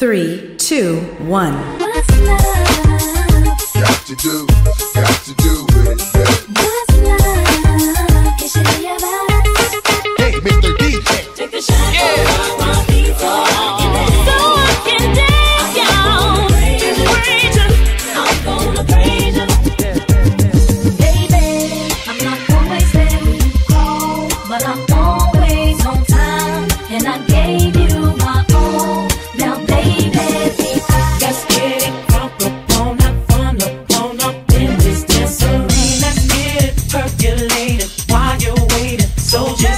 Three, two, one. What's love? Got to do, got to do it. What's love? Can she tell you about us? Hey, Mr. DJ. Take the shine yeah. from my people. you later while you're waiting. Soldier.